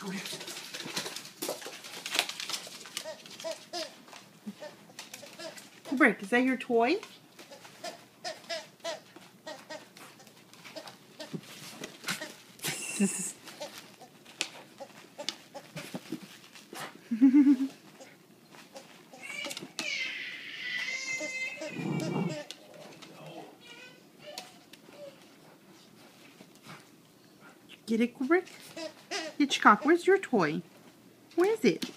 Go here. Brick, is that your toy? Get it, Brick? Hitchcock, where's your toy? Where is it?